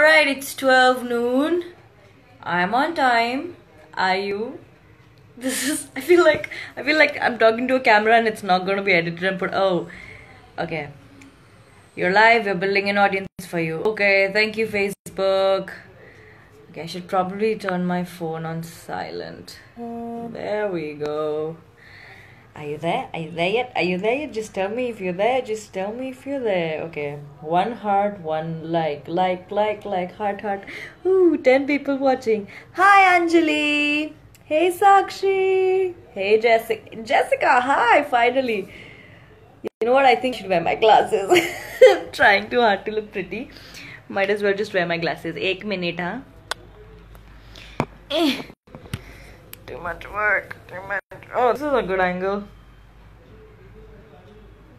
Alright, it's 12 noon. I'm on time. Are you? This is I feel like I feel like I'm talking to a camera and it's not gonna be edited and put oh okay. You're live, we're building an audience for you. Okay, thank you, Facebook. Okay, I should probably turn my phone on silent. There we go. Are you there? Are you there yet? Are you there yet? Just tell me if you're there. Just tell me if you're there. Okay. One heart, one like, like, like, like, heart, heart. Ooh, 10 people watching. Hi, Anjali. Hey, Sakshi. Hey, Jessica. Jessica, hi, finally. You know what? I think I should wear my glasses. I'm trying too hard to look pretty. Might as well just wear my glasses. Ek minute, huh? Eh. Too much work. Too much. Oh, this is a good angle.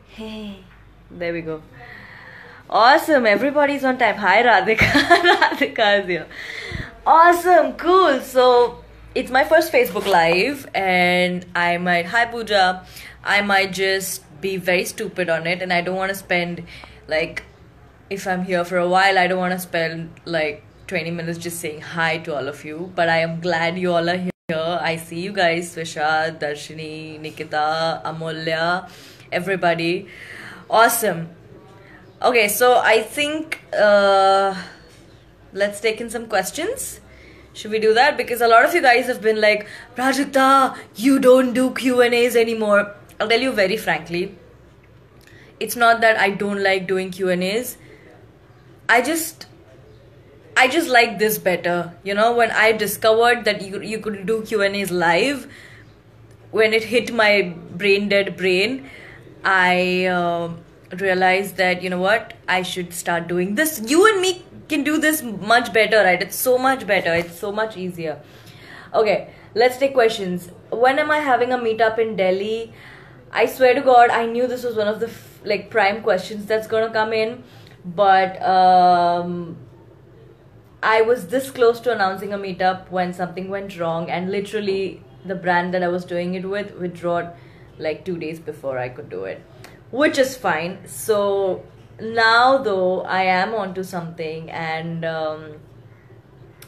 Hey, there we go. Awesome. Everybody's on time. Hi, Radhika. Radhika is here. Awesome. Cool. So it's my first Facebook Live, and I might. Hi, Pooja. I might just be very stupid on it, and I don't want to spend like if I'm here for a while, I don't want to spend like 20 minutes just saying hi to all of you. But I am glad you all are here. I see you guys, Swisha, Darshini, Nikita, Amulya, everybody. Awesome. Okay, so I think uh, let's take in some questions. Should we do that? Because a lot of you guys have been like, Prajakta, you don't do Q and A's anymore. I'll tell you very frankly, it's not that I don't like doing Q and A's. I just I just like this better. You know, when I discovered that you you could do Q and A's live, when it hit my brain dead brain, I uh, realized that you know what I should start doing this. You and me can do this much better, right? It's so much better. It's so much easier. Okay, let's take questions. When am I having a meetup in Delhi? I swear to God, I knew this was one of the f- like prime questions that's gonna come in, but um, I was this close to announcing a meetup when something went wrong, and literally the brand that I was doing it with withdrew like two days before I could do it, which is fine. So now, though, I am onto something, and um,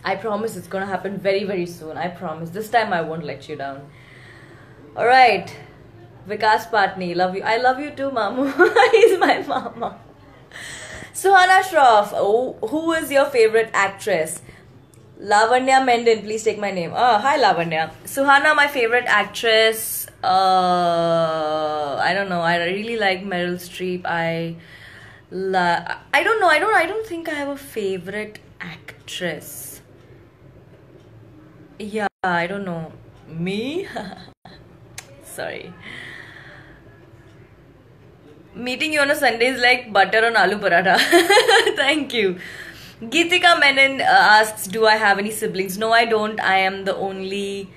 I promise it's gonna happen very, very soon. I promise. This time I won't let you down. All right. Vikas Patni, love you. I love you too, Mamu. He's my mama. Suhana Shroff, who is your favorite actress? Lavanya Mendon, please take my name. Oh, hi Lavanya. Suhana, my favorite actress. Uh, I don't know. I really like Meryl Streep. I, la- I don't know. I don't. I don't think I have a favorite actress. Yeah, I don't know. Me? Sorry. Meeting you on a Sunday is like butter on aloo paratha. Thank you. Geetika Menon uh, asks, Do I have any siblings? No, I don't. I am the only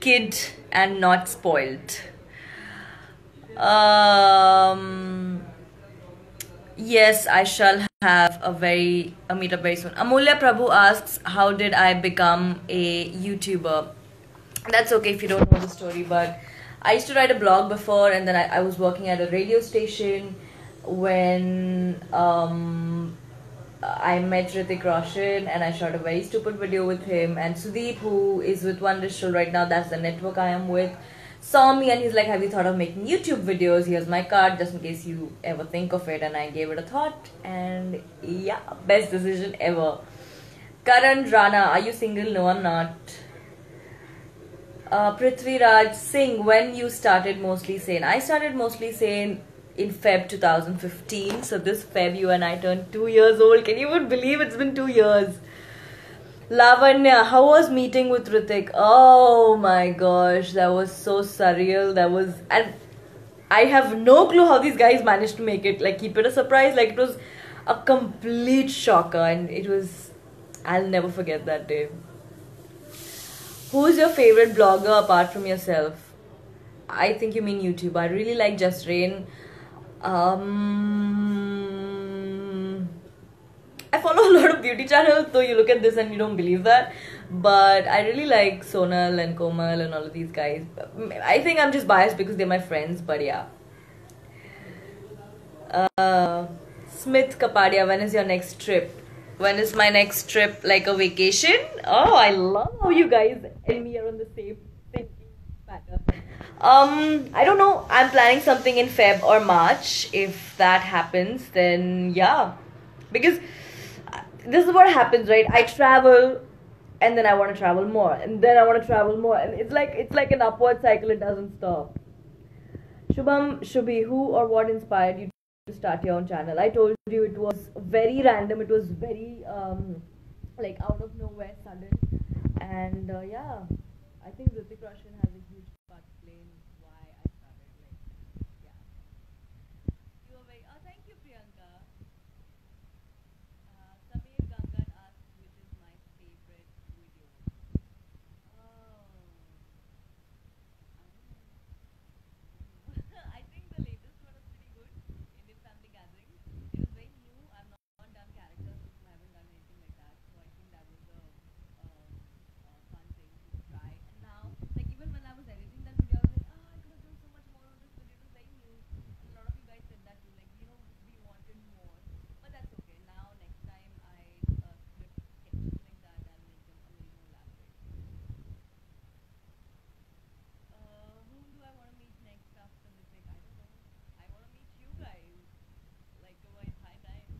kid and not spoiled. Um, yes, I shall have a very a meetup very soon. Amulya Prabhu asks, How did I become a YouTuber? That's okay if you don't know the story, but I used to write a blog before, and then I, I was working at a radio station when um, I met Hrithik Roshan, and I shot a very stupid video with him. And Sudeep, who is with One Digital right now, that's the network I am with, saw me and he's like, "Have you thought of making YouTube videos? Here's my card, just in case you ever think of it." And I gave it a thought, and yeah, best decision ever. Karan Rana, are you single? No, I'm not uh, Prithvi Raj Singh, when you started Mostly Sane? I started Mostly Sane in Feb 2015. So this Feb, you and I turned two years old. Can you even believe it's been two years? Lavanya, how was meeting with Hrithik? Oh my gosh, that was so surreal. That was, and I have no clue how these guys managed to make it. Like keep it a surprise. Like it was a complete shocker, and it was. I'll never forget that day. Who's your favorite blogger apart from yourself? I think you mean YouTube. I really like JusReign. Um, I follow a lot of beauty channels, though you look at this and you don't believe that. But I really like Sonal and Komal and all of these guys. I think I'm just biased because they're my friends, but yeah. Uh, Smith Kapadia, when is your next trip? When is my next trip? Like a vacation? Oh, I love how you guys and me are on the same thinking pattern. Um, I don't know. I'm planning something in Feb or March. If that happens, then yeah. Because uh, this is what happens, right? I travel and then I want to travel more, and then I want to travel more, and it's like it's like an upward cycle. It doesn't stop. Shubham Shubhi, who or what inspired you to start your own channel? I told you it was very random. It was very um, like out of nowhere, sudden, and uh, yeah, I think Hrithik Roshan has a huge part to play in why I started. Like, yeah. You were very. Oh, thank you, Priyanka. Uh, Samir Gangat asked which is my favorite video. Oh. I think the latest one was pretty good. Indian Family Gathering. It was very new. I've not, not done characters. I haven't done anything like that. So I think that was a, um, a fun thing to try. And now, like even when I was editing that video, I was like, ah, I could have done so much more on this video. It was very new. And a lot of you guys said that too. Like you know, we wanted more. But that's okay. Now next time I uh, script sketches like that, I'll make them a little more elaborate. Uh, whom do I want to meet next after Hrithik? I don't know. I want to meet you guys. Like, oh, it's high time.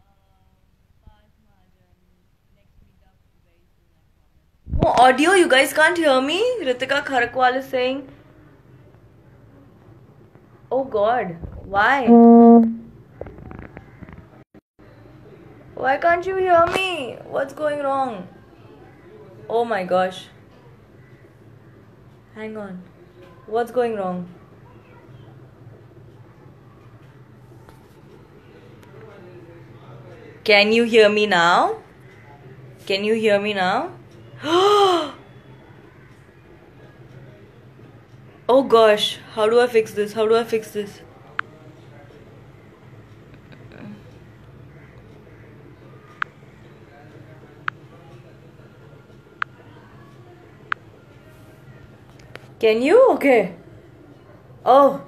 Um, Paz Mahajan. Next meetup very soon, I promise. No audio, you guys can't hear me? Ritika Kharakwal is saying. Oh god, why? Why can't you hear me? What's going wrong? Oh my gosh. Hang on. What's going wrong? Can you hear me now? Can you hear me now? oh gosh, how do I fix this? How do I fix this? Can you? Okay. Oh.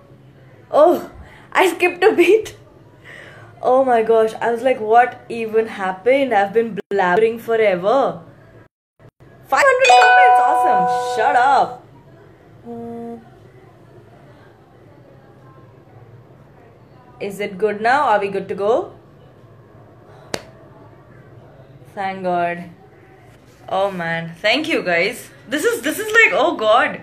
Oh. I skipped a beat. Oh my gosh. I was like, what even happened? I've been blabbering forever. 500 comments. Awesome. Shut up. Is it good now? Are we good to go? Thank God. Oh man. Thank you guys. This is this is like oh god.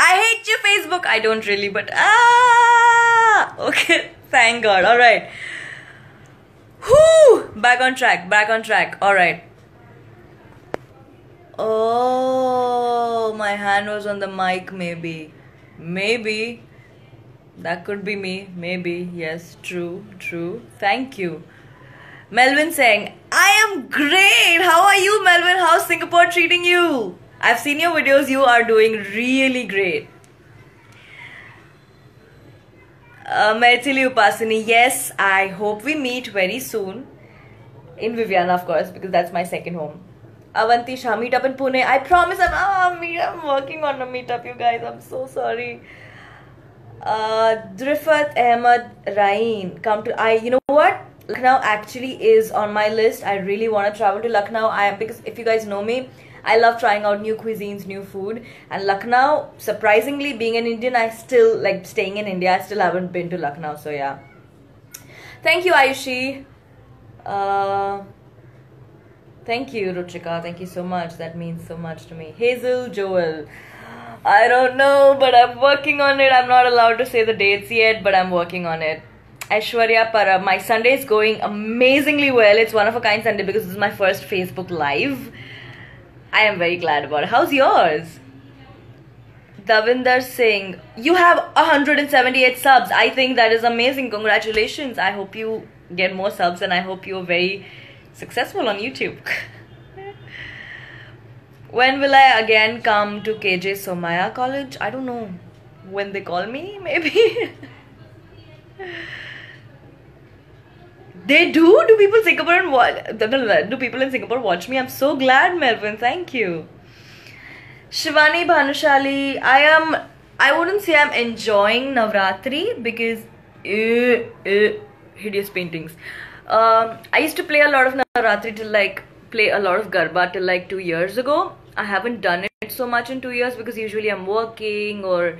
I hate you, Facebook. I don't really, but ah, okay. Thank God. All right. Back on track. Back on track. All right. Oh, my hand was on the mic. Maybe, maybe that could be me. Maybe yes. True. True. Thank you. Melvin saying, I am great. How are you, Melvin? How's Singapore treating you? I've seen your videos. You are doing really great. Uh, Maithili Upasini, yes, I hope we meet very soon. In Viviana, of course, because that's my second home. Avanti Shah, meetup in Pune. I promise I'm, oh, meet, I'm working on a meetup, you guys. I'm so sorry. Uh, Drifat Ahmad Rain, come to. I, you know what? Lucknow actually is on my list. I really want to travel to Lucknow. I am because if you guys know me, I love trying out new cuisines, new food. And Lucknow, surprisingly, being an Indian, I still like staying in India. I still haven't been to Lucknow, so yeah. Thank you, Ayushi. Uh, thank you, Ruchika. Thank you so much. That means so much to me. Hazel Joel. I don't know, but I'm working on it. I'm not allowed to say the dates yet, but I'm working on it. Aishwarya Para. My Sunday is going amazingly well. It's one of a kind Sunday because this is my first Facebook Live. I am very glad about it. How's yours? Davinder Singh, you have 178 subs. I think that is amazing. Congratulations. I hope you get more subs and I hope you're very successful on YouTube. when will I again come to KJ Somaiya College? I don't know. When they call me, maybe. They do? Do people in Singapore and watch? Do people in Singapore watch me? I'm so glad, Melvin. Thank you. Shivani Bhanushali, I am I wouldn't say I'm enjoying Navratri because uh, uh, hideous paintings. Um, I used to play a lot of Navratri till like play a lot of Garba till like two years ago. I haven't done it so much in two years because usually I'm working or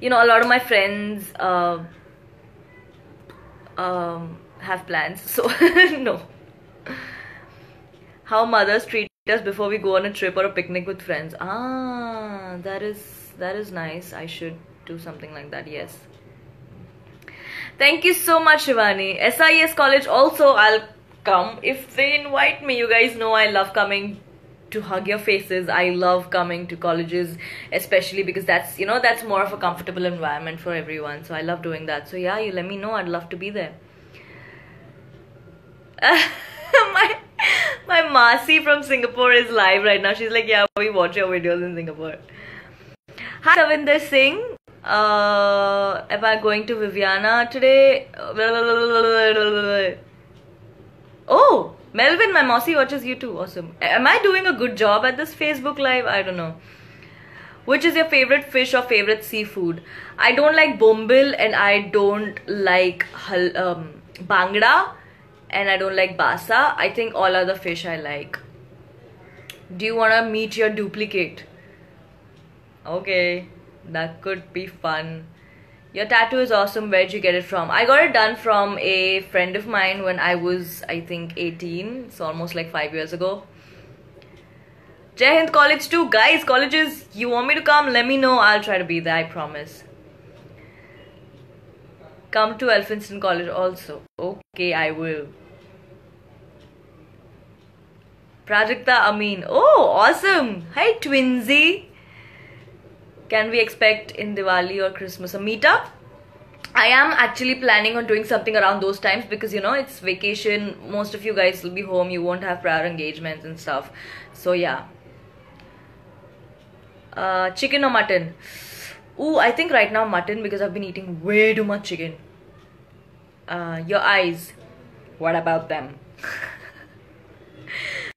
you know a lot of my friends uh, um, have plans. So no. How mothers treat us before we go on a trip or a picnic with friends. Ah that is that is nice. I should do something like that yes thank you so much shivani. Sis college also i'll come. If they invite me you guys know i love coming to hug your faces. I love coming to colleges especially because that's you know that's more of a comfortable environment for everyone. So i love doing that. So yeah you let me know. I'd love to be there. My my Masi from Singapore is live right now. She's like, yeah, we watch your videos in Singapore. Hi, Ravinder Singh. Uh, am I going to Viviana today? Oh, Melvin, my Masi watches you too. Awesome. Am I doing a good job at this Facebook Live? I don't know. Which is your favorite fish or favorite seafood? I don't like bombil and I don't like um, bangda and I don't like basa. I think all other fish I like. Do you want to meet your duplicate? Okay, that could be fun. Your tattoo is awesome. Where'd you get it from? I got it done from a friend of mine when I was, I think, 18. So almost like five years ago. Jai Hind College too. Guys, colleges, you want me to come? Let me know. I'll try to be there. I promise. Come to Elphinstone College also. Okay, I will. Prajakta Amin. Oh, awesome. Hi, Twinsy. Can we expect in Diwali or Christmas a meetup? I am actually planning on doing something around those times because you know it's vacation. Most of you guys will be home. You won't have prior engagements and stuff. So yeah. Uh, chicken or mutton? Ooh, I think right now mutton because I've been eating way too much chicken. Uh, your eyes. What about them?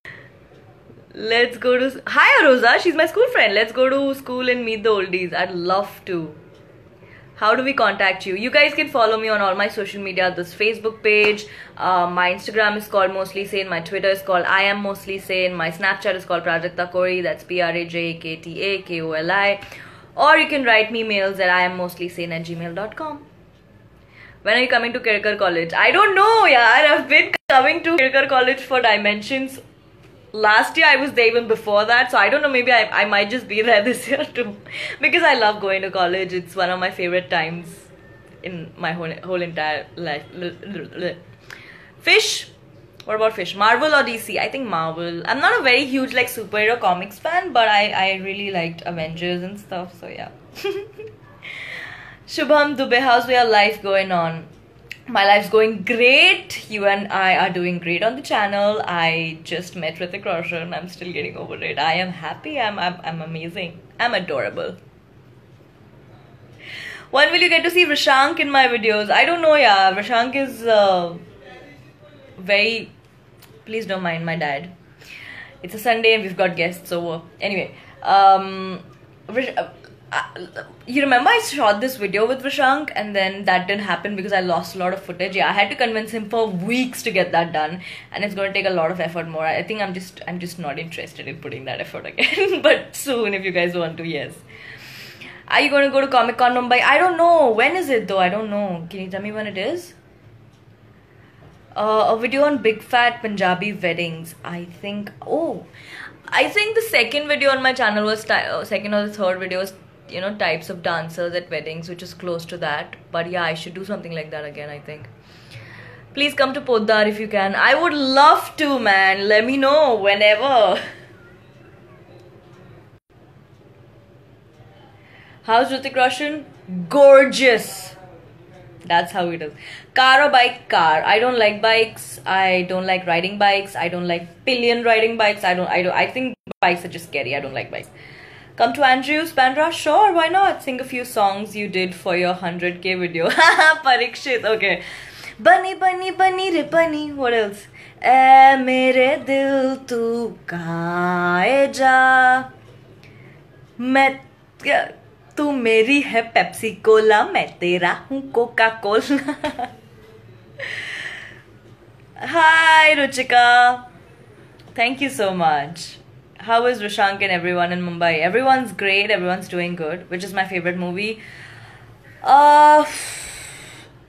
Let's go to. Hi, Rosa. She's my school friend. Let's go to school and meet the oldies. I'd love to. How do we contact you? You guys can follow me on all my social media. This Facebook page. Uh, my Instagram is called Mostly Sane. My Twitter is called I Am Mostly Sane. My Snapchat is called Prajakta Koli. That's P-R-A-J-K-T-A-K-O-L-I. Or you can write me mails at I am mostly sane at gmail.com. When are you coming to Kirkar College? I don't know, yeah. I've been coming to Kirkar College for Dimensions last year I was there even before that, so I don't know. Maybe I, I might just be there this year too, because I love going to college. It's one of my favorite times in my whole whole entire life. Fish. What about Fish? Marvel or DC? I think Marvel. I'm not a very huge like superhero comics fan, but I I really liked Avengers and stuff. So yeah. Shubham Dubey, how's your life going on? My life's going great. You and I are doing great on the channel. I just met Hrithik Roshan. I'm still getting over it. I am happy. I'm, I'm, I'm amazing. I'm adorable. When will you get to see Rishank in my videos? I don't know, yeah. Rishank is uh, very... Please don't mind my dad. It's a Sunday and we've got guests over. Anyway, um, you remember I shot this video with Vishank and then that didn't happen because I lost a lot of footage. Yeah, I had to convince him for weeks to get that done and it's going to take a lot of effort more. I think I'm just I'm just not interested in putting that effort again. but soon if you guys want to, yes. Are you going to go to Comic Con Mumbai? I don't know. When is it though? I don't know. Can you tell me when it is? Uh, a video on big fat Punjabi weddings. I think. Oh, I think the second video on my channel was uh, second or the third video was you know types of dancers at weddings which is close to that. But yeah i should do something like that again i think. Please come to Poddar if you can. I would love to man. Let me know whenever. How's Hrithik Roshan? Gorgeous. That's how it is. Car or bike? Car. I don't like bikes. I don't like riding bikes. I don't like pillion riding bikes. I don't i don't i think bikes are just scary. I don't like bikes Come to Andrews, Bandra? Sure, why not? Sing a few songs you did for your 100k video. Parikshit, okay. Bunny, bunny, bunny, re bunny. What else? ए मेरे दिल तू कहाँ जा मैं तू मेरी है Pepsi Cola मैं तेरा हूँ Coca Cola Hi Ruchika. Thank you so much. How is Rushank and everyone in Mumbai? Everyone's great, everyone's doing good, which is my favorite movie. Uh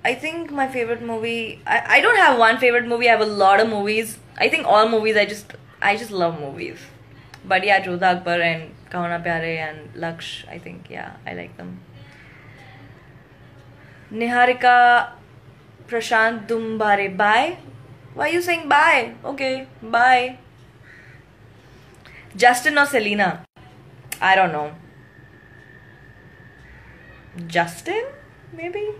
I think my favorite movie I, I don't have one favorite movie, I have a lot of movies. I think all movies I just I just love movies. But yeah, Jodha Akbar and Kahuna Pyare and Laksh, I think yeah, I like them. Niharika Prashant Dumbare, bye. Why are you saying bye? Okay, bye. Justin or Selena? I don't know. Justin? Maybe?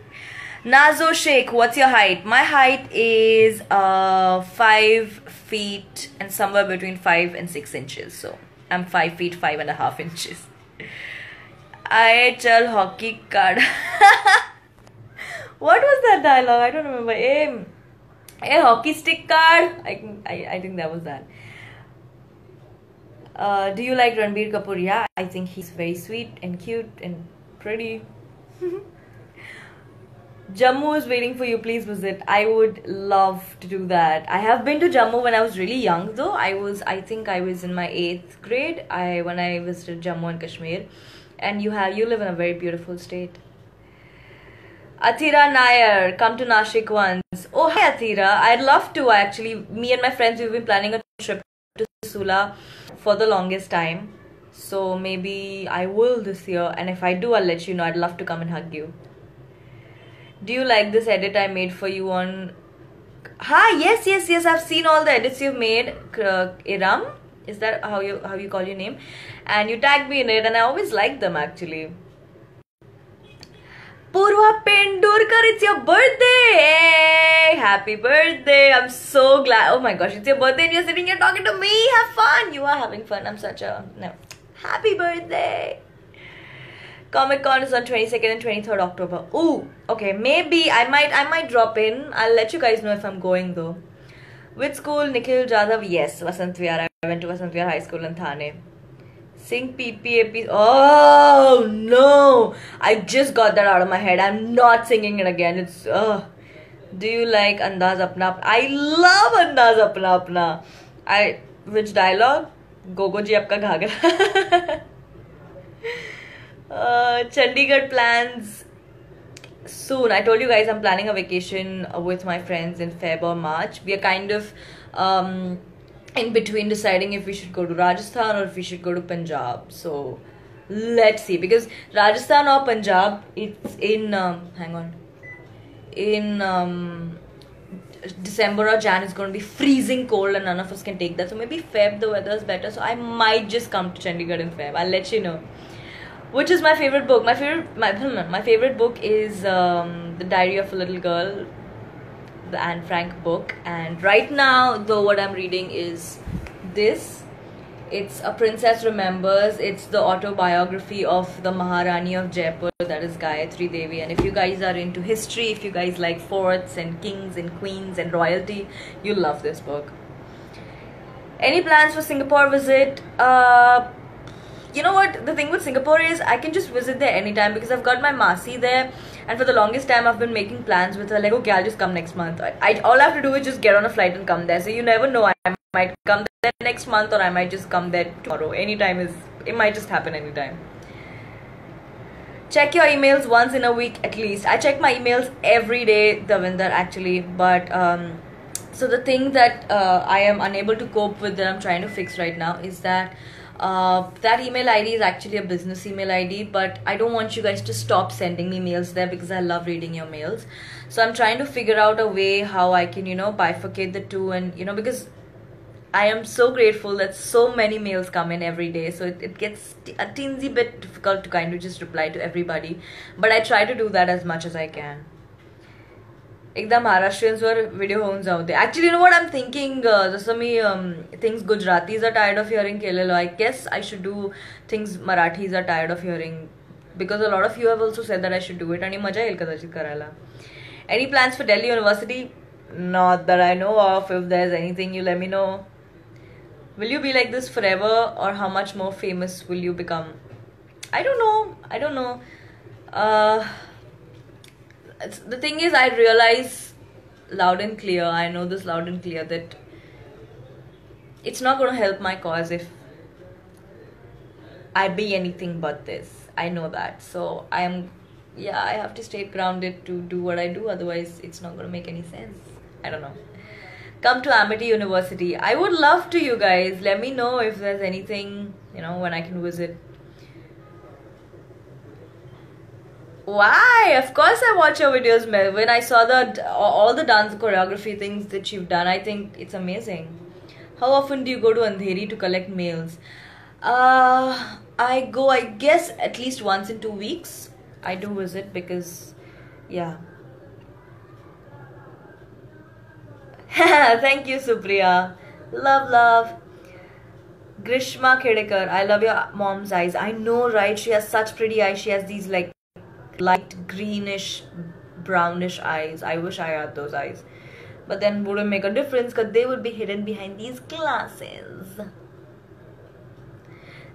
Nazo Sheikh, what's your height? My height is uh, 5 feet and somewhere between 5 and 6 inches. So I'm 5 feet 5 and a half inches. IHL hockey card. what was that dialogue? I don't remember. A, a hockey stick card. I, I, I think that was that. Uh, do you like Ranbir Kapoor? Yeah, I think he's very sweet and cute and pretty. Jammu is waiting for you. Please visit. I would love to do that. I have been to Jammu when I was really young, though. I was, I think, I was in my eighth grade. I when I visited Jammu and Kashmir, and you have you live in a very beautiful state. Athira Nair, come to Nashik once. Oh, hi Athira. I'd love to actually. Me and my friends, we've been planning a trip to Sula for the longest time. So maybe I will this year, and if I do, I'll let you know. I'd love to come and hug you. Do you like this edit I made for you on? Hi, yes, yes, yes. I've seen all the edits you've made. Uh, Iram, is that how you how you call your name? And you tagged me in it, and I always like them actually. Purva Pendurkar, it's your birthday! Hey, happy birthday! I'm so glad. Oh my gosh, it's your birthday and you're sitting here talking to me. Have fun. You are having fun. I'm such a no. Happy birthday! Comic Con is on 22nd and 23rd October. Ooh, okay. Maybe I might I might drop in. I'll let you guys know if I'm going though. Which school? Nikhil Jadhav. Yes, Vasant Vihar. I went to Vasant Vihar High School in Thane. Sing PPAP. Oh no! I just got that out of my head. I'm not singing it again. It's uh. Do you like Andaz Apna? I love Andaz Apna Apna. I which dialogue? Gogo ji apka ghagra. uh, Chandigarh plans soon. I told you guys I'm planning a vacation with my friends in Feb or March. We are kind of um, in between deciding if we should go to Rajasthan or if we should go to Punjab. So let's see because Rajasthan or Punjab, it's in um, hang on in um, December or Jan is going to be freezing cold and none of us can take that. So maybe Feb the weather is better. So I might just come to Chandigarh in Feb. I'll let you know. Which is my favorite book? My favorite my my favorite book is um, The Diary of a Little Girl, the Anne Frank book. And right now, though, what I'm reading is this. It's A Princess Remembers. It's the autobiography of the Maharani of Jaipur, that is Gayatri Devi. And if you guys are into history, if you guys like forts and kings and queens and royalty, you'll love this book. Any plans for Singapore visit? Uh, you know what the thing with singapore is i can just visit there anytime because i've got my masi there and for the longest time i've been making plans with her like okay i'll just come next month. I, I all i have to do is just get on a flight and come there. So you never know i might come there next month or i might just come there tomorrow. Anytime is it might just happen anytime. Check your emails once in a week at least. I check my emails every day davinder actually. But um so the thing that uh, i am unable to cope with that i'm trying to fix right now is that uh, that email ID is actually a business email ID, but I don't want you guys to stop sending me mails there because I love reading your mails. So I'm trying to figure out a way how I can, you know, bifurcate the two and, you know, because I am so grateful that so many mails come in every day. So it, it gets a teensy bit difficult to kind of just reply to everybody. But I try to do that as much as I can. एकदा महाराष्ट्रीयन्सवर video होऊन जाऊ दे. Actually no what I am thinking जसं मी things Gujaratis are tired of hearing केलेलं I guess I should do things Marathis are tired of hearing because a lot of you have also said that I should do it आणि मजा येईल कदाचित करायला. Any plans for Delhi University not that I know of if there is anything you let me know will you be like this forever or how much more famous will you become? I don't know. I don't know. Uh, the thing is, I realize loud and clear. I know this loud and clear that it's not going to help my cause if I be anything but this. I know that. So I'm, yeah, I have to stay grounded to do what I do. Otherwise, it's not going to make any sense. I don't know. Come to Amity University. I would love to, you guys. Let me know if there's anything, you know, when I can visit. Why? Of course, I watch your videos, Melvin. I saw the all the dance choreography things that you've done. I think it's amazing. How often do you go to Andheri to collect mails? Uh, I go, I guess, at least once in two weeks. I do visit because, yeah. Thank you, Supriya. Love, love. Grishma Khedekar, I love your mom's eyes. I know, right? She has such pretty eyes. She has these like light greenish, brownish eyes. I wish I had those eyes. But then wouldn't make a difference because they would be hidden behind these glasses.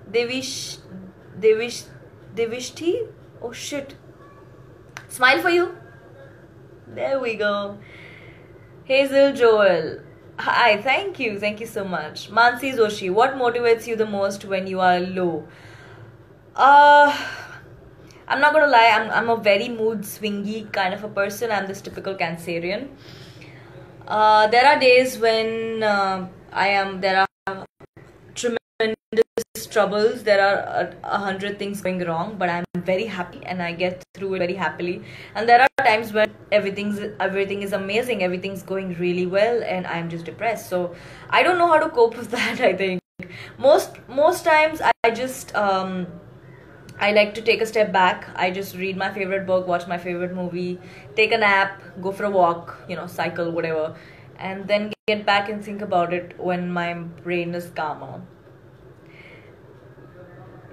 They wish, they wish, they wish tea. Oh shit! Smile for you. There we go. Hazel Joel. Hi, thank you, thank you so much. Mansi Zoshi, what motivates you the most when you are low? Uh, I'm not gonna lie, I'm, I'm a very mood swingy kind of a person. I'm this typical Cancerian. Uh, there are days when uh, I am, there are tremendous troubles there are a, a, hundred things going wrong but i'm very happy and i get through it very happily and there are times when everything's everything is amazing everything's going really well and i'm just depressed so i don't know how to cope with that i think most most times i just um I like to take a step back. I just read my favorite book, watch my favorite movie, take a nap, go for a walk, you know, cycle, whatever, and then get back and think about it when my brain is calmer.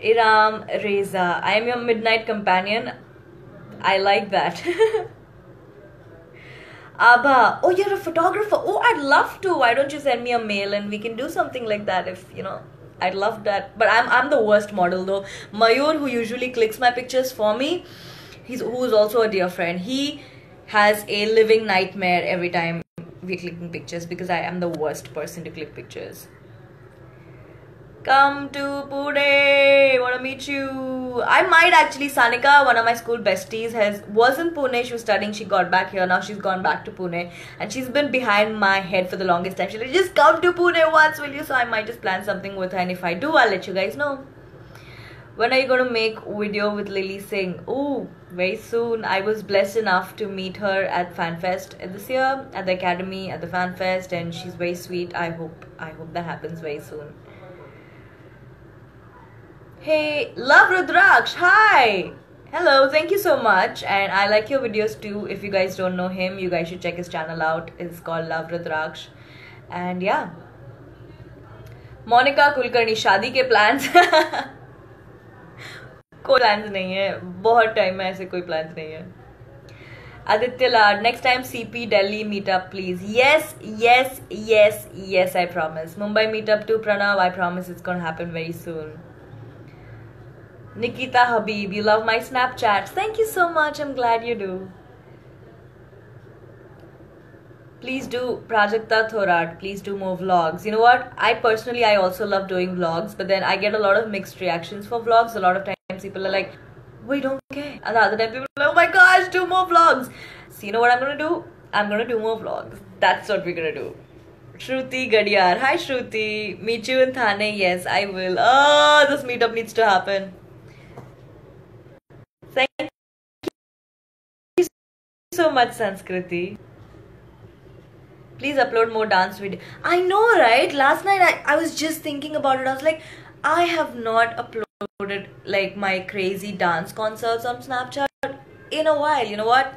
Iram Reza. I am your midnight companion. I like that. Abba. Oh, you're a photographer. Oh, I'd love to. Why don't you send me a mail and we can do something like that if, you know, I'd love that. But I'm I'm the worst model though. Mayur, who usually clicks my pictures for me, he's who is also a dear friend. He has a living nightmare every time we're clicking pictures because I am the worst person to click pictures. Come to Pune. Wanna meet you? I might actually. Sanika, one of my school besties, has was in Pune. She was studying. She got back here. Now she's gone back to Pune, and she's been behind my head for the longest time. She's like, just come to Pune once, will you? So I might just plan something with her, and if I do, I'll let you guys know. When are you gonna make video with Lilly Singh? Oh, very soon. I was blessed enough to meet her at FanFest this year at the academy at the FanFest, and she's very sweet. I hope I hope that happens very soon Hey, Love Rudraksh, hi! Hello, thank you so much. And I like your videos too. If you guys don't know him, you guys should check his channel out. It's called Love Rudraksh. And yeah. Monika Kulkarni शादी के plans कोई plans नहीं है बहुत time में ऐसे कोई plans नहीं है Aditya Lad, next time CP Delhi meetup, please. Yes, yes, yes, yes, I promise. Mumbai meetup too, Pranav. I promise it's gonna happen very soon. Nikita Habib, you love my Snapchat. Thank you so much. I'm glad you do. Please do Prajakta Thorat. Please do more vlogs. You know what? I personally, I also love doing vlogs, but then I get a lot of mixed reactions for vlogs. A lot of times people are like, we don't care. And the other time people are like, oh my gosh, do more vlogs. So you know what I'm gonna do? I'm gonna do more vlogs. That's what we're gonna do. Shruti Gadiyar. Hi Shruti. Meet you in Thane. Yes, I will. Oh, this meetup needs to happen. Thank you so much, Sanskriti. Please upload more dance video. I know, right? Last night I, I was just thinking about it. I was like, I have not uploaded like my crazy dance concerts on Snapchat in a while. You know what?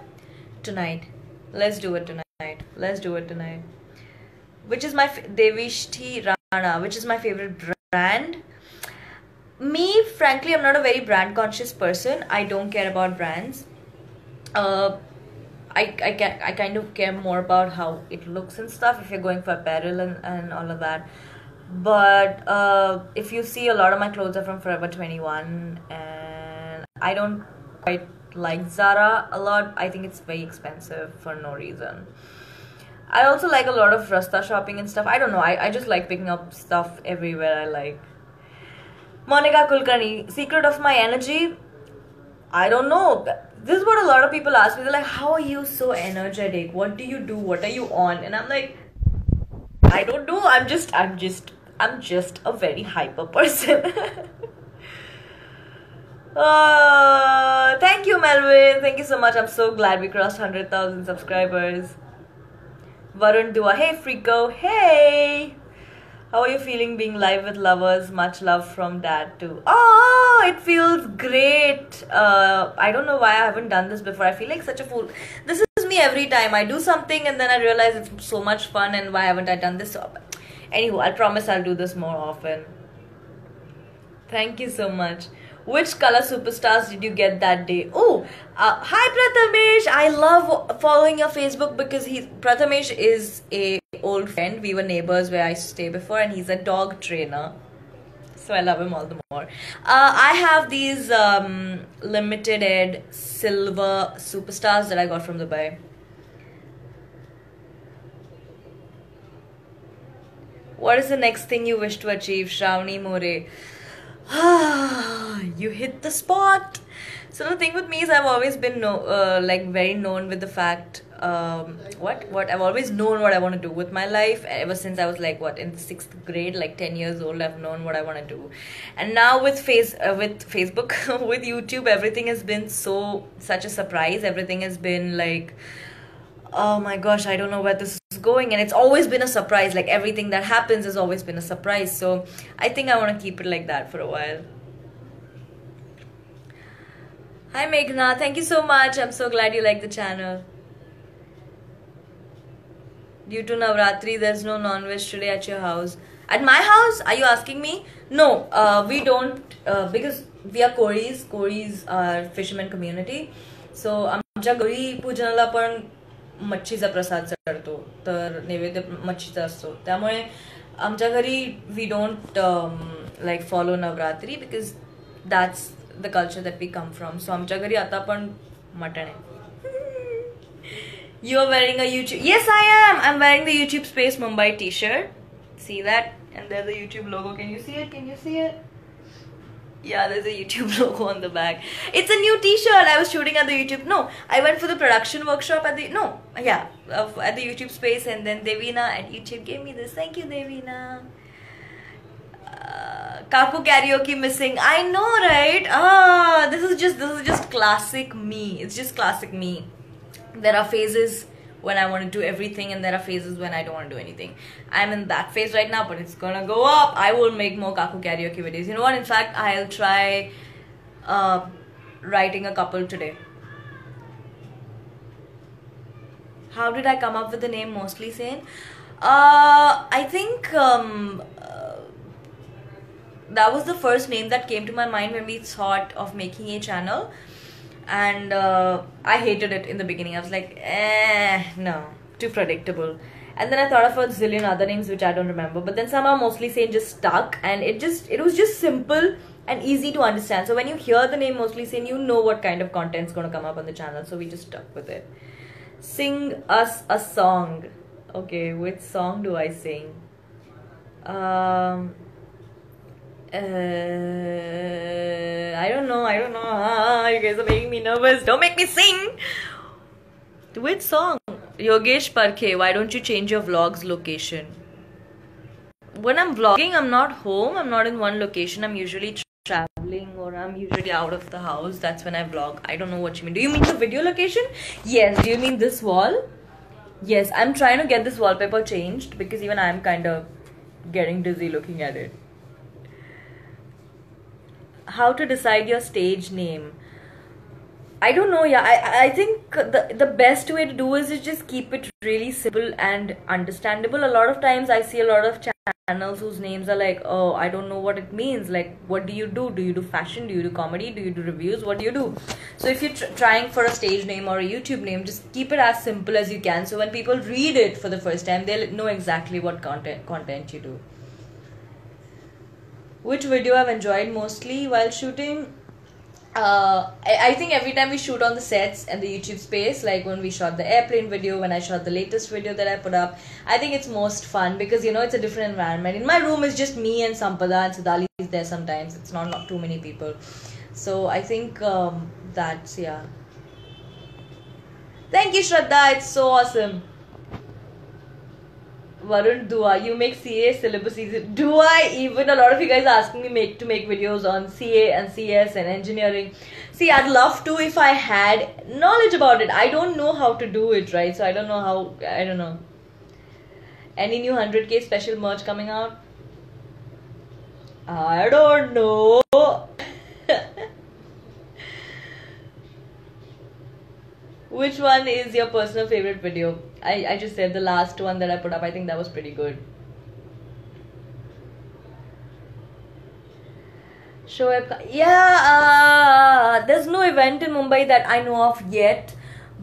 Tonight. Let's do it tonight. Let's do it tonight. Which is my Devishti Rana, which is my favorite brand me frankly i'm not a very brand conscious person i don't care about brands uh I, I, can, I kind of care more about how it looks and stuff if you're going for apparel and, and all of that but uh, if you see a lot of my clothes are from forever 21 and I don't quite like Zara a lot. I think it's very expensive for no reason. I also like a lot of Rasta shopping and stuff. I don't know. I, I just like picking up stuff everywhere I like. Monica Kulkarni, secret of my energy. I don't know. This is what a lot of people ask me. They're like, How are you so energetic? What do you do? What are you on? And I'm like, I don't know. I'm just, I'm just, I'm just a very hyper person. uh, thank you, Melvin. Thank you so much. I'm so glad we crossed 100,000 subscribers. Varun Dua. Hey, Freako. Hey. How are you feeling being live with lovers? Much love from dad too. Oh, it feels great. Uh, I don't know why I haven't done this before. I feel like such a fool. This is me every time. I do something and then I realize it's so much fun and why haven't I done this? So, anyway, I promise I'll do this more often. Thank you so much. Which color superstars did you get that day? Oh, uh, hi Prathamesh. I love following your Facebook because he Prathamesh is a old friend. We were neighbors where I used to stay before, and he's a dog trainer. So I love him all the more. Uh, I have these um, limited ed silver superstars that I got from Dubai. What is the next thing you wish to achieve, Shravani More? you hit the spot. So the thing with me is I've always been no, uh, like very known with the fact um, what what I've always known what I want to do with my life ever since I was like what in sixth grade like ten years old I've known what I want to do. And now with face uh, with Facebook with YouTube everything has been so such a surprise. Everything has been like oh my gosh I don't know where this is going. And it's always been a surprise. Like everything that happens has always been a surprise. So I think I want to keep it like that for a while. Hi Meghna, thank you so much. I'm so glad you like the channel. Due to Navratri, there's no non-veg today at your house. At my house? Are you asking me? No, uh, we don't uh, because we are Koreans. Koreans are fisherman community. So आमच्या घरी पूजनाला पण मच्छीचा प्रसाद चढतो तर नैवेद्य मच्छीचा असतो त्यामुळे आमच्या घरी we don't like follow Navratri because that's the culture that we come from so आमच्या घरी आता पण मटण आहे You're wearing a YouTube. Yes, I am. I'm wearing the YouTube Space Mumbai t-shirt. See that? And there's a YouTube logo. Can you see it? Can you see it? Yeah, there's a YouTube logo on the back. It's a new t-shirt. I was shooting at the YouTube. No, I went for the production workshop at the no, yeah, at the YouTube space, and then Devina at YouTube gave me this. Thank you, Devina. Uh, Kaku karaoke missing. I know, right? Ah, this is just this is just classic me. It's just classic me there are phases when I want to do everything, and there are phases when I don't want to do anything. I'm in that phase right now, but it's gonna go up. I will make more Kaku karaoke videos. You know what? In fact, I'll try uh, writing a couple today. How did I come up with the name Mostly Sane? Uh, I think um, uh, that was the first name that came to my mind when we thought of making a channel and uh, I hated it in the beginning. I was like, eh, no, too predictable. And then I thought of a zillion other names which I don't remember. But then somehow mostly sane just stuck, and it just it was just simple and easy to understand. So when you hear the name mostly sane, you know what kind of content's gonna come up on the channel. So we just stuck with it. Sing us a song. Okay, which song do I sing? Um. Uh, I don't know. I don't know. Ah, you guys are making me nervous. Don't make me sing. Which song? Yogesh Parkhe. Why don't you change your vlogs location? When I'm vlogging, I'm not home. I'm not in one location. I'm usually traveling or I'm usually out of the house. That's when I vlog. I don't know what you mean. Do you mean the video location? Yes. Do you mean this wall? Yes. I'm trying to get this wallpaper changed because even I'm kind of getting dizzy looking at it how to decide your stage name. I don't know yeah i i think the the best way to do is to just keep it really simple and understandable. A lot of times i see a lot of channels whose names are like oh i don't know what it means. Like what do you do? Do you do fashion? Do you do comedy? Do you do reviews? What do you do? So if you're tr- trying for a stage name or a youtube name just keep it as simple as you can. So when people read it for the first time they'll know exactly what content content you do which video I've enjoyed mostly while shooting. uh, I, I think every time we shoot on the sets and the YouTube space, like when we shot the airplane video, when I shot the latest video that I put up, I think it's most fun because you know it's a different environment. In my room, it's just me and Sampada and Siddhali is there sometimes. It's not not too many people, so I think um, that's yeah. Thank you, Shraddha. It's so awesome. Varun Dua, you make CA syllabus easy. Do I even? A lot of you guys are asking me make to make videos on CA and CS and engineering. See, I'd love to if I had knowledge about it. I don't know how to do it, right? So I don't know how. I don't know. Any new 100k special merch coming out? I don't know. Which one is your personal favorite video? I, I just said the last one that I put up. I think that was pretty good. Shoaib, Khan- yeah, uh, there's no event in Mumbai that I know of yet,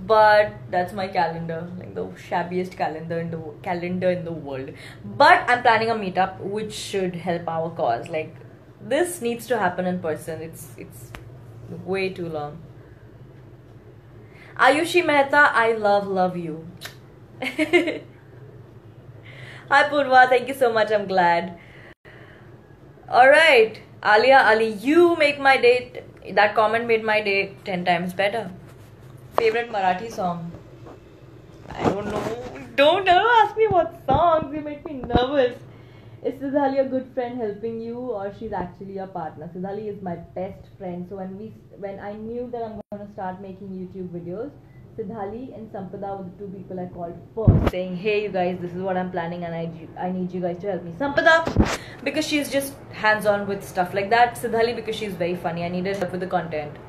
but that's my calendar, like the shabbiest calendar in the calendar in the world. But I'm planning a meetup, which should help our cause. Like this needs to happen in person. It's it's way too long. Ayushi Mehta, I love love you. Hi Purva, thank you so much. I'm glad. All right, Alia Ali, you make my day. That comment made my day ten times better. Favorite Marathi song? I don't know. Don't ever ask me what songs. You make me nervous. Is Siddhali a good friend helping you, or she's actually your partner? Sidhali is my best friend. So when we, when I knew that I'm going to start making YouTube videos, Sidhali and Sampada were the two people I called first, saying, "Hey, you guys, this is what I'm planning, and I, I need you guys to help me." Sampada, because she's just hands-on with stuff like that. Sidhali, because she's very funny. I needed help with the content.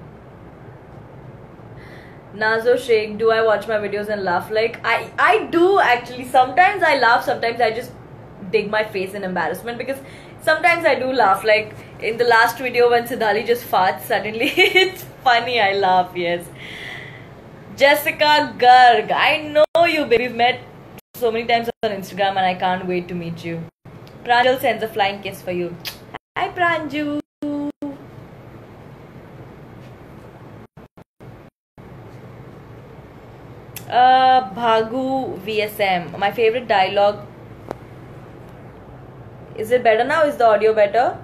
Nazo Sheikh, do I watch my videos and laugh? Like I, I do actually. Sometimes I laugh. Sometimes I just dig my face in embarrassment because sometimes I do laugh. Like in the last video when Siddhali just farts suddenly, it's funny. I laugh. Yes. Jessica Garg, I know you, baby. We've met so many times on Instagram, and I can't wait to meet you. Pranjal sends a flying kiss for you. Hi, Pranju. Uh, Bhagu VSM. My favorite dialogue. Is it better now? Is the audio better?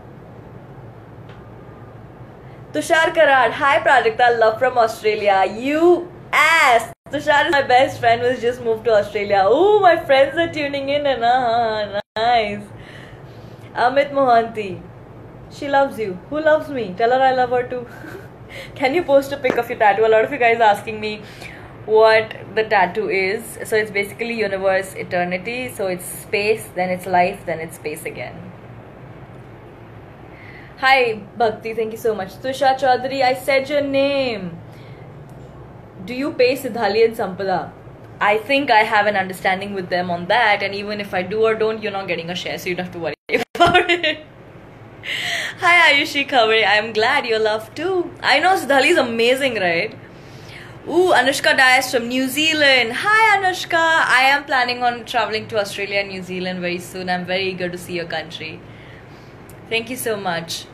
Tushar Karad. Hi, Prajakta. Love from Australia. You ass. Tushar is my best friend who's just moved to Australia. Oh, my friends are tuning in and uh, nice. Amit Mohanty. She loves you. Who loves me? Tell her I love her too. Can you post a pic of your tattoo? A lot of you guys asking me what the tattoo is. So it's basically universe, eternity. So it's space, then it's life, then it's space again. Hi, Bhakti. Thank you so much. Tushar Chaudhary, I said your name. Do you pay Siddhali and Sampada? I think I have an understanding with them on that, and even if I do or don't, you're not getting a share, so you don't have to worry about it. Hi Ayushi Kaveri, I'm glad you're love too. I know Siddhali is amazing, right? Ooh, Anushka Dias from New Zealand. Hi Anushka. I am planning on traveling to Australia and New Zealand very soon. I'm very eager to see your country. Thank you so much.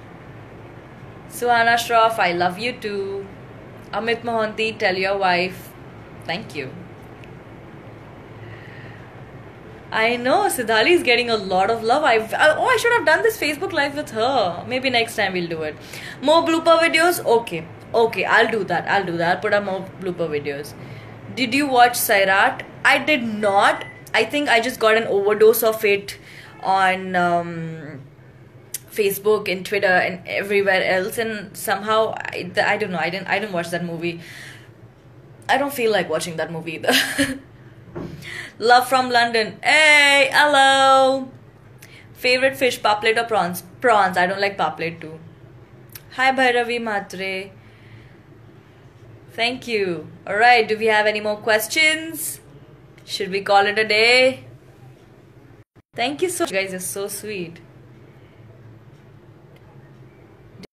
Suhana Shroff, I love you too. Amit Mohanty, tell your wife. Thank you. I know Siddhali is getting a lot of love. I've I, oh I should have done this Facebook live with her. Maybe next time we'll do it. More blooper videos. Okay, okay, I'll do that. I'll do that. I'll put up more blooper videos. Did you watch Sairat? I did not. I think I just got an overdose of it on um, Facebook and Twitter and everywhere else, and somehow I, I don't know. I didn't I didn't watch that movie. I don't feel like watching that movie either. Love from London. Hey, hello. Favorite fish, paplet or prawns? Prawns. I don't like paplet too. Hi, Bhairavi Mhatre. Thank you. Alright, do we have any more questions? Should we call it a day? Thank you so much. You guys are so sweet.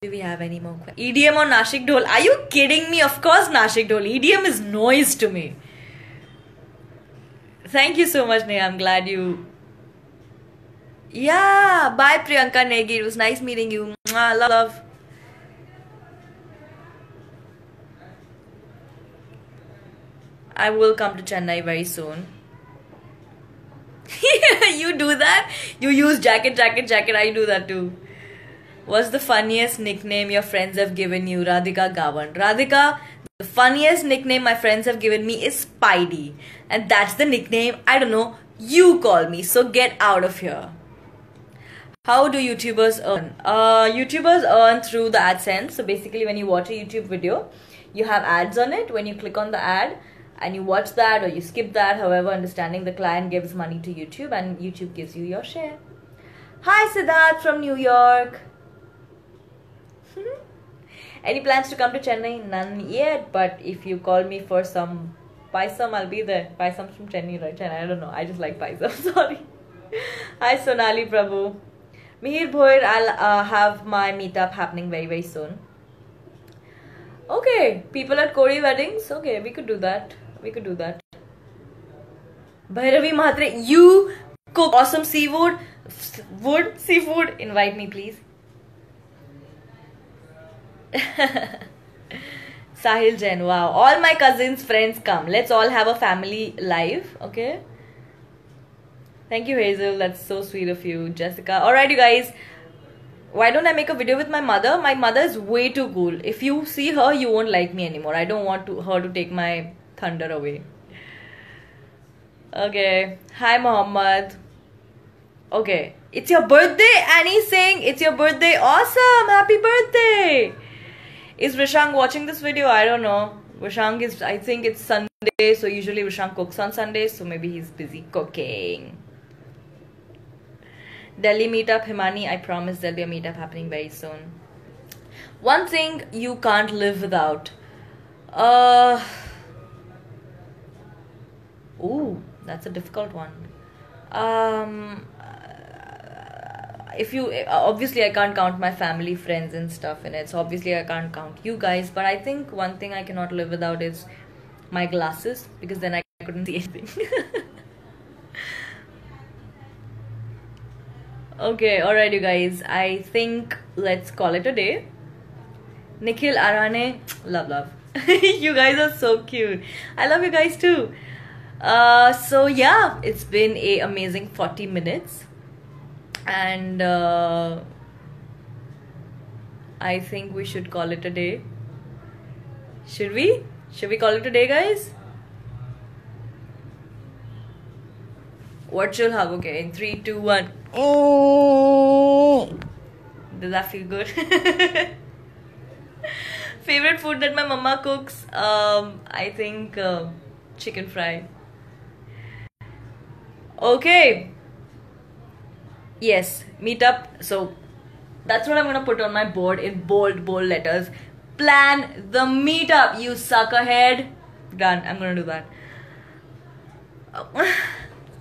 Do we have any more questions? EDM or Nashik Dhol? Are you kidding me? Of course, Nashik Dhol. EDM is noise to me. Thank you so much, Neha. I'm glad you. Yeah, bye, Priyanka Negi. It was nice meeting you. Mwah, love. I will come to Chennai very soon. you do that? You use jacket, jacket, jacket. I do that too. What's the funniest nickname your friends have given you? Radhika Gavan. Radhika, the funniest nickname my friends have given me is Spidey. And that's the nickname, I don't know, you call me. So get out of here. How do YouTubers earn? Uh, YouTubers earn through the AdSense. So basically, when you watch a YouTube video, you have ads on it. When you click on the ad and you watch that or you skip that, however, understanding the client gives money to YouTube and YouTube gives you your share. Hi, Siddharth from New York. Any plans to come to Chennai? None yet, but if you call me for some paisam, I'll be there. Paisam from Chennai, right? Chennai, I don't know. I just like paisam. Sorry. Hi, Sonali Prabhu. Mihir Bhoir, I'll uh, have my meetup happening very, very soon. Okay, people at Koli weddings. Okay, we could do that. We could do that. Bhairavi Mhatre, you cook awesome seafood. Wood, seafood. Invite me, please. Sahil Jain, wow. All my cousins, friends come. Let's all have a family life, okay? Thank you, Hazel. That's so sweet of you. Jessica. Alright, you guys. Why don't I make a video with my mother? My mother is way too cool. If you see her, you won't like me anymore. I don't want to, her to take my thunder away. Okay. Hi, Mohammed. Okay. It's your birthday? Annie's saying it's your birthday. Awesome. Happy birthday. Is Rishang watching this video? I don't know. Rishang is, I think it's Sunday, so usually Rishang cooks on Sundays, so maybe he's busy cooking. Delhi meetup, Himani, I promise there'll be a meetup happening very soon. One thing you can't live without. Uh. Ooh, that's a difficult one. Um. If you obviously I can't count my family, friends, and stuff in it. So obviously I can't count you guys. But I think one thing I cannot live without is my glasses because then I couldn't see anything. Okay, alright, you guys. I think let's call it a day. Nikhil Arane, love, love. you guys are so cute. I love you guys too. Uh, so yeah, it's been a amazing 40 minutes, and uh, I think we should call it a day. Should we? Should we call it a day, guys? Virtual hug. Okay, in three, two, one. Oh. Does that feel good? Favorite food that my mama cooks? Um, I think uh, chicken fry. Okay. Yes, meetup. So that's what I'm gonna put on my board in bold, bold letters. Plan the meetup, you suckerhead. Done. I'm gonna do that. Oh.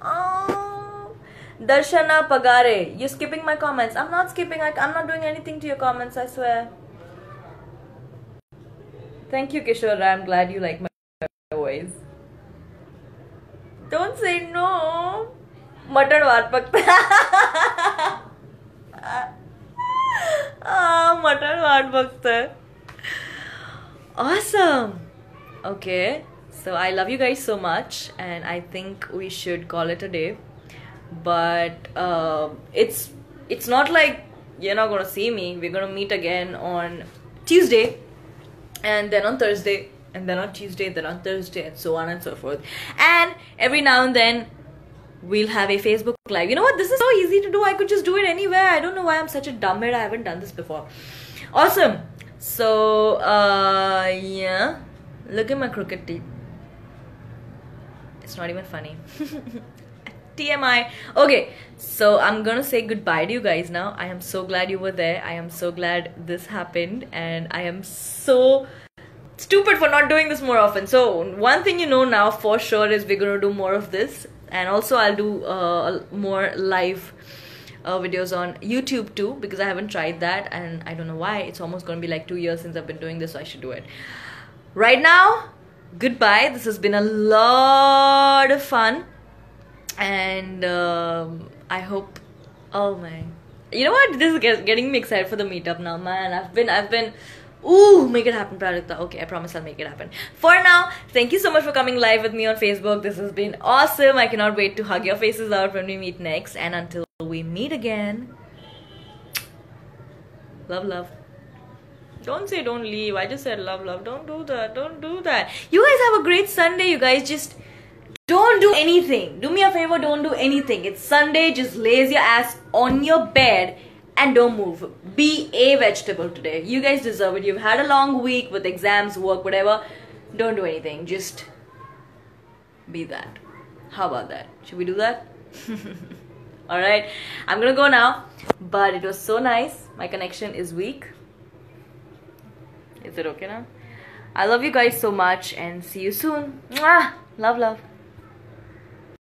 oh. Darshana Pagare, you're skipping my comments. I'm not skipping. I, I'm not doing anything to your comments. I swear. Thank you, Kishore. I'm glad you like my voice. Don't say no. Mutton वार पकता ah, mutton वार पकता Awesome. Okay. So I love you guys so much, and I think we should call it a day. But uh, it's it's not like you're not gonna see me. We're gonna meet again on Tuesday, and then on Thursday, and then on Tuesday, then on Thursday, and so on and so forth. And every now and then, we'll have a Facebook Live. You know what? This is so easy to do. I could just do it anywhere. I don't know why I'm such a dumbhead. I haven't done this before. Awesome. So, uh, yeah. Look at my crooked teeth. It's not even funny. TMI. Okay, so I'm gonna say goodbye to you guys now. I am so glad you were there. I am so glad this happened, and I am so stupid for not doing this more often. So, one thing you know now for sure is we're gonna do more of this, and also I'll do uh, more live. Uh, videos on YouTube too because I haven't tried that and I don't know why. It's almost gonna be like two years since I've been doing this, so I should do it. Right now, goodbye. This has been a lot of fun, and um, I hope. Oh my! You know what? This is getting me excited for the meetup now, man. I've been, I've been. Ooh, make it happen, Prajakta. Okay, I promise I'll make it happen. For now, thank you so much for coming live with me on Facebook. This has been awesome. I cannot wait to hug your faces out when we meet next. And until we meet again, love, love. Don't say don't leave. I just said love, love. Don't do that. Don't do that. You guys have a great Sunday. You guys just don't do anything. Do me a favor, don't do anything. It's Sunday. Just laze your ass on your bed and don't move. Be a vegetable today. You guys deserve it. You've had a long week with exams, work, whatever. Don't do anything. Just be that. How about that? Should we do that? Alright, I'm gonna go now. But it was so nice. My connection is weak. Is it okay now? I love you guys so much and see you soon. Mwah! Love, love.